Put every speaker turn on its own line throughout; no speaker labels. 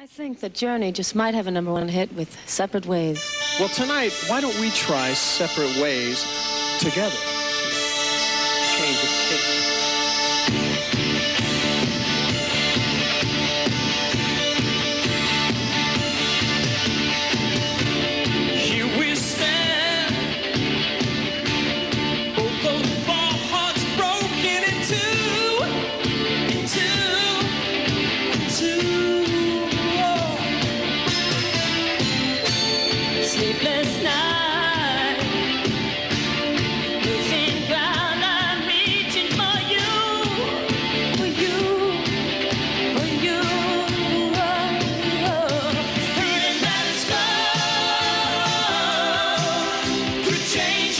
I think that Journey just might have a number one hit with Separate Ways.
Well, tonight, why don't we try Separate Ways together? Change of pace.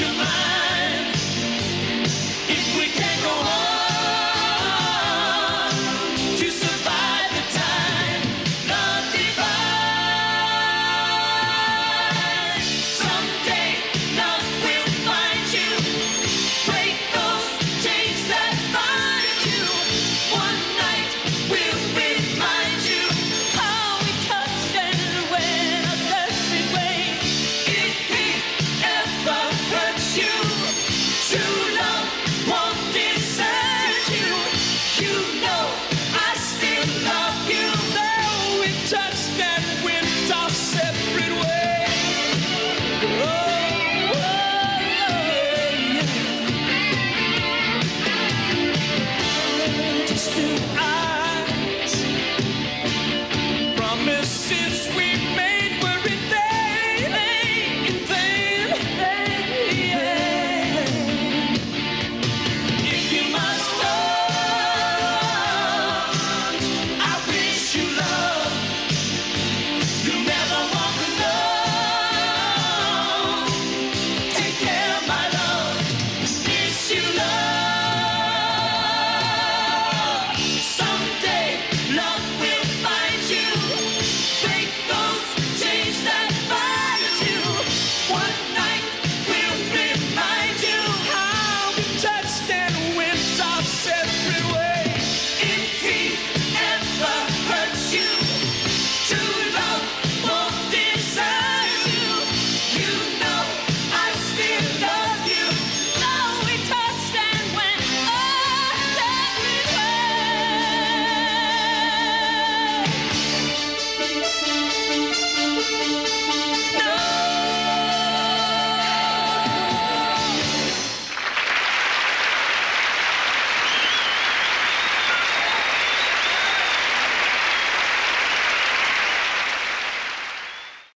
your mind.